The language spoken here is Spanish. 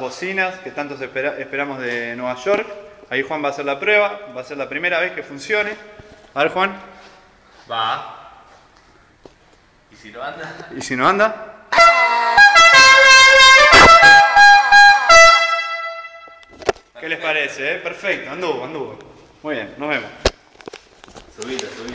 Bocinas que tanto esperamos de Nueva York. Ahí Juan va a hacer la prueba, va a ser la primera vez que funcione. A ver Juan, Va. ¿Y si no anda? ¿y si no anda? ¿Qué les parece? eh? Perfecto, anduvo, anduvo. Muy bien, nos vemos.